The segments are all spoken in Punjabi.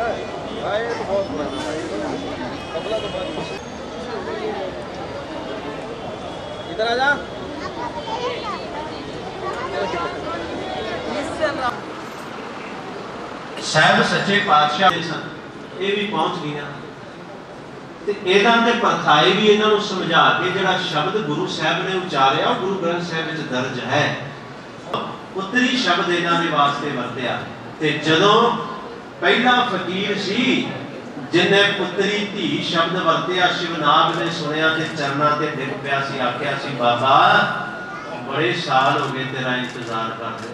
ਆਏ ਸੱਚੇ ਪਾਤਸ਼ਾਹ ਦੇ ਸਨ। ਇਹ ਵੀ ਪਹੁੰਚ ਗਈਆਂ। ਤੇ ਇਹਨਾਂ ਦੇ ਪਰਖਾਏ ਵੀ ਇਹਨਾਂ ਨੂੰ ਸਮਝਾ ਕੇ ਜਿਹੜਾ ਸ਼ਬਦ ਗੁਰੂ ਸਾਹਿਬ ਨੇ ਉਚਾਰਿਆ, ਉਹ ਗੁਰੂ ਗ੍ਰੰਥ ਸਾਹਿਬ ਵਿੱਚ ਦਰਜ ਹੈ। ਉੱਤਰੀ ਸ਼ਬਦ ਇਹਨਾਂ ਦੇ ਵਾਸਤੇ ਵਰਤਿਆ। ਤੇ ਜਦੋਂ ਪਹਿਲਾ ਫਕੀਰ ਸੀ, ਜਿਨੇ ਪੁੱਤਰੀ ਧੀ ਸ਼ਬਦ ਵਰਤਿਆ ਸ਼ਿਵਨਾਗ ਨੇ ਸੁਣਿਆ ਤੇ ਚਰਨਾਂ ਤੇ ਡਿੱਗ ਪਿਆ ਸੀ, ਆਖਿਆ ਸੀ, ਬਾਬਾ, ਬੜੇ ਸਾਲ ਹੋ ਗਏ ਤੇਰਾ ਇੰਤਜ਼ਾਰ ਕਰਦੇ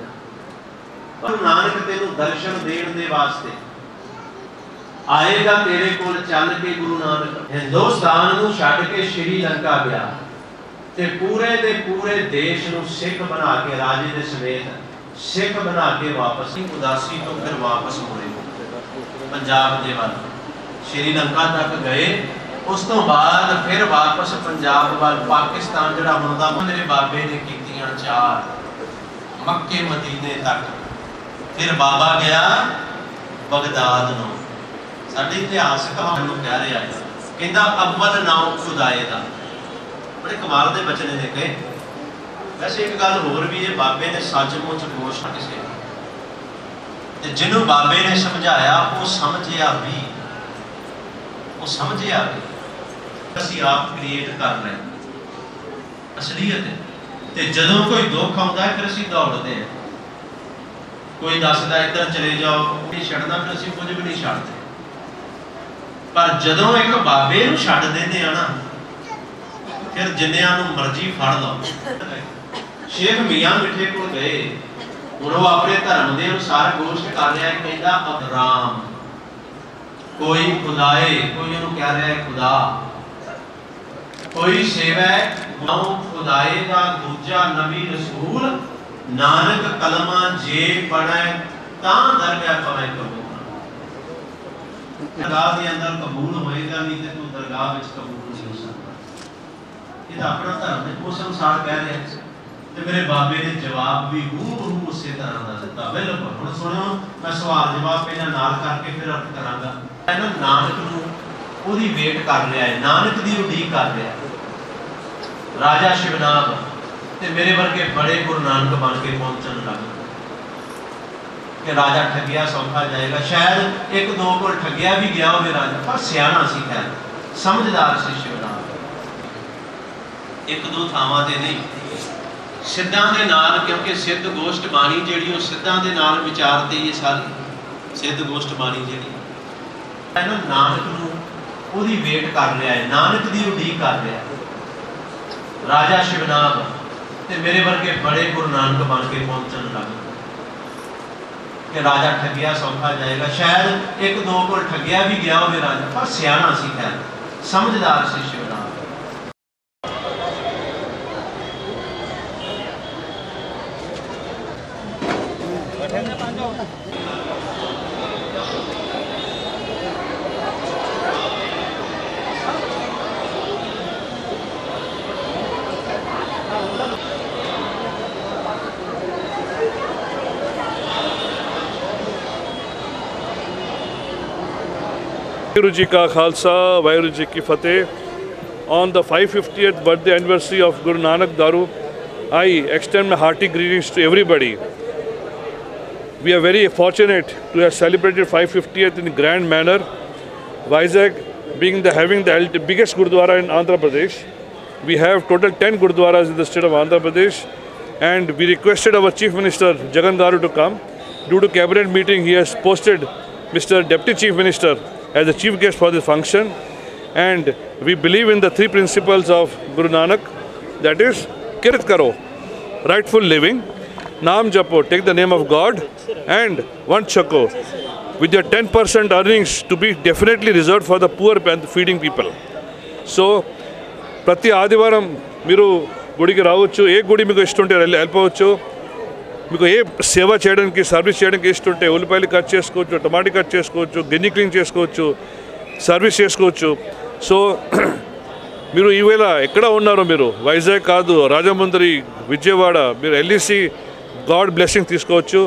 ਪਰ ਨਾਨਕ ਤੈਨੂੰ ਦਰਸ਼ਨ ਦੇਣ ਦੇ ਵਾਸਤੇ ਆਏਗਾ ਤੇਰੇ ਕੋਲ ਚੱਲ ਕੇ ਗੁਰੂ ਨਾਨਕ। ਹਿੰਦੁਸਤਾਨ ਨੂੰ ਛੱਡ ਕੇ ਸ਼੍ਰੀ ਲੰਕਾ ਗਿਆ ਤੇ ਪੂਰੇ ਦੇ ਪੂਰੇ ਦੇਸ਼ ਨੂੰ ਸਿੱਖ ਬਣਾ ਕੇ, ਰਾਜੇ ਦੇ ਸਮੇਤ ਸਿੱਖ ਬਣਾ ਕੇ ਵਾਪਸ, ਉਦਾਸੀ ਤੋਂ ਫਿਰ ਵਾਪਸ ਮੁੜੇ। ਪੰਜਾਬ ਦੇ ਵੱਲ। ਸ਼੍ਰੀ ਲੰਕਾ ਤੱਕ ਗਏ, ਉਸ ਤੋਂ ਬਾਅਦ ਫਿਰ ਵਾਪਸ ਪੰਜਾਬ ਵੱਲ। ਪਾਕਿਸਤਾਨ ਜਿਹੜਾ ਹੁਣ ਦਾ ਮੇਰੇ ਬਾਬੇ ਨੇ ਕੀਤੀਆਂ ਚਾਰ। ਮੱਕੇ ਮਦੀਨੇ ਤੱਕ। ਫਿਰ ਬਾਬਾ ਗਿਆ ਬਗਦਾਦ ਨੂੰ। ਸਾਡੇ ਇਤਿਹਾਸ ਕਹਾਣੀ ਨੂੰ ਕਹਿ ਰਿਹਾ ਹੈ। ਕਹਿੰਦਾ, ਅਵਲ ਨਾਮ ਖੁਦਾਏ ਦਾ। ਬੜੇ ਕਮਾਲ ਦੇ ਬਚਨ ਨੇ ਕਹੇ ਵੈਸੇ ਇੱਕ ਗੱਲ ਹੋਰ ਵੀ ਇਹ ਬਾਬੇ ਨੇ ਸੱਚਮੁੱਚ ਦੋਸ਼ ਕਿਸੇ ਤੇ ਜਿਹਨੂੰ ਬਾਬੇ ਨੇ ਸਮਝਾਇਆ, ਉਹ ਸਮਝਿਆ ਵੀ। ਉਹ ਸਮਝਿਆ ਵੀ। ਅਸੀਂ ਆਪ ਕ੍ਰੀਏਟ ਕਰ ਰਹੇ ਅਸਲੀਅਤ ਹੈ। ਤੇ ਜਦੋਂ ਕੋਈ ਦੁੱਖ ਆਉਂਦਾ ਹੈ, ਫਿਰ ਅਸੀਂ ਦੌੜਦੇ ਹਾਂ। ਕੋਈ ਦੱਸਦਾ, ਇੱਧਰ ਚਲੇ ਜਾਓ ਇਹ ਛੱਡਦਾ ਫਿਰ ਅਸੀਂ ਕੁਝ ਵੀ ਨਹੀਂ ਛੱਡਦੇ। ਪਰ ਜਦੋਂ ਇੱਕ ਬਾਬੇ ਨੂੰ ਛੱਡ ਦਿੰਦੇ ਆ ਨਾ, ਫਿਰ ਜਿੰਨਿਆਂ ਨੂੰ ਮਰਜ਼ੀ ਫੜ ਲਓ। ਸ਼ੇਖ ਮੀਆਂ ਮਿੱਠੇ ਕੋਲ ਗਏ। ਹੁਣ ਉਹ ਆਪਣੇ ਧਰਮ ਦੇ ਅਨੁਸਾਰ ਗੋਸ਼ਟ ਕਰ ਰਿਹਾ ਹੈ, ਕਹਿੰਦਾ ਅਬਰਾਮ। ਕੋਈ ਖੁਦਾਏ, ਕੋਈ ਉਹਨੂੰ ਕਹਿ ਰਿਹਾ ਹੈ ਖੁਦਾ। ਕੋਈ ਸੇਵਾ ਨੌ ਖੁਦਾਏ ਦਾ ਦੂਜਾ ਨਬੀ ਰਸੂਲ। ਨਾਨਕ ਕਲਮਾ ਜੇ ਪੜੈ ਤਾਂ ਦਰਗਾਹ ਪਵੇ ਕਬੂਲ। ਦਰਗਾਹ ਦੇ ਅੰਦਰ ਕਬੂਲ ਹੋਏਗਾ ਨਹੀਂ ਤੇ ਤੂੰ ਦਰਗਾਹ ਵਿੱਚ ਕਬੂਲ ਨਹੀਂ ਹੋ ਸਕਦਾ। ਇਹ ਆਪਣਾ ਧਰਮ ਹੈ ਉਸ ਅਨੁਸਾਰ ਕਹਿ ਰਿਹਾ ਹੈ। ਤੇ ਮੇਰੇ ਬਾਬੇ ਨੇ ਜਵਾਬ ਵੀ ਹੂੰ ਉਸੇ ਤਰ੍ਹਾਂ ਦਾ ਦਿੱਤਾ। ਬਿਲਕੁਲ, ਹੁਣ ਸੁਣੋ ਮੈਂ ਸਵਾਲ ਜਵਾਬ ਪਹਿਲਾਂ ਨਾਲ ਕਰਕੇ ਫਿਰ ਅਰਥ ਕਰਾਂਗਾ। ਇਹਨਾਂ ਨਾਨਕ ਨੂੰ ਉਹਦੀ ਵੇਟ ਕਰ ਰਿਹਾ ਹੈ, ਨਾਨਕ ਦੀ ਉਡੀਕ ਕਰ ਰਿਹਾ ਹੈ। ਰਾਜਾ ਸ਼ਿਵਨਾਗ ਤੇ ਮੇਰੇ ਵਰਗੇ ਬੜੇ ਗੁਰੂ ਨਾਨਕ ਬਣ ਕੇ ਪਹੁੰਚਣ ਲੱਗ ਕਿ ਰਾਜਾ ਠੱਗਿਆ ਸੌਖਾ ਜਾਏਗਾ। ਸ਼ਾਇਦ ਇੱਕ ਦੋ ਕੋਲ ਠੱਗਿਆ ਵੀ ਗਿਆ ਹੋਵੇ ਰਾਜਾ, ਪਰ ਸਿਆਣਾ ਸੀ ਖੈਰ ਸਮਝਦਾਰ ਸੀ ਸ਼ਿਵਨਾਗ ਇੱਕ ਦੋ ਥਾਵਾਂ ਤੇ ਨਹੀਂ। ਸਿੱਧਾਂ ਦੇ ਨਾਲ, ਕਿਉਂਕਿ ਸਿੱਧ ਗੋਸ਼ਟ ਬਾਣੀ ਜਿਹੜੀ, ਉਹ ਸਿੱਧਾਂ ਦੇ ਨਾਲ ਵਿਚਾਰਦੇ ਇਹ ਸਾਰੀ। ਸਿੱਧ ਗੋਸ਼ਟ ਬਾਣੀ ਜਿਹੜੀ। ਇਹਨਾਂ ਨਾਨਕ ਨੂੰ ਉਹਦੀ ਵੇਟ ਕਰ ਰਿਹਾ ਹੈ, ਨਾਨਕ ਦੀ ਉਡੀਕ ਕਰ ਰਿਹਾ ਰਾਜਾ ਸ਼ਿਵਨਾਗ ਤੇ ਮੇਰੇ ਵਰਗੇ ਬੜੇ ਗੁਰੂ ਨਾਨਕ ਬਣ ਕੇ ਪਹੁੰਚਣ ਲੱਗ ਕਿ ਰਾਜਾ ਠੱਗਿਆ ਸੌਖਾ ਜਾਏਗਾ। ਸ਼ਾਇਦ ਇੱਕ ਦੋ ਕੋਲ ਠੱਗਿਆ ਵੀ ਗਿਆ ਹੋਵੇ ਰਾਜਾ, ਪਰ ਸਿਆਣਾ ਸੀ ਖੈਰ। ਸਮਝਦਾਰ ਸੀ वाहगुरु जी का खालसा, वाहगुरु जी की फतेह। On the five fifty eighth birthday anniversary of Guru Nanak garu I extend my hearty greetings to everybody we are very fortunate to have celebrated five fifty eighth in grand manner Vizag being the having the biggest gurdwara in Andhra Pradesh we have total ten gurdwara in the state of Andhra Pradesh and we requested our chief minister Jagan garu to come due to cabinet meeting he has posted mister deputy chief minister as the chief guest for this function and we believe in the three principles of Guru Nanak that is kirat karo rightful living Naam Japo, take the name of God and one Chako with your 10% earnings to be definitely reserved for the poor and feeding people. So ప్రతి ఆదివారం మీరు గుడికి రావచ్చు ఏ గుడి మీకు ఇష్టం ఉంటే వెళ్ళి వెళ్ళిపోవచ్చు మీకు ఏ సేవ చేయడానికి సర్వీస్ చేయడానికి ఇష్టం ఉంటే ఉల్లిపాయలు కట్ చేసుకోవచ్చు టమాటా కట్ చేసుకోవచ్చు గిన్నె క్లీన్ చేసుకోవచ్చు సర్వీస్ చేసుకోవచ్చు. సో మీరు ఈవేళ ఎక్కడ ఉన్నారో మీరు? వైజాగ్ కాదు రాజమండ్రి విజయవాడ. మీరు ఎల్ఈసి గాడ్ బ్లెస్సింగ్ తీసుకోవచ్చు.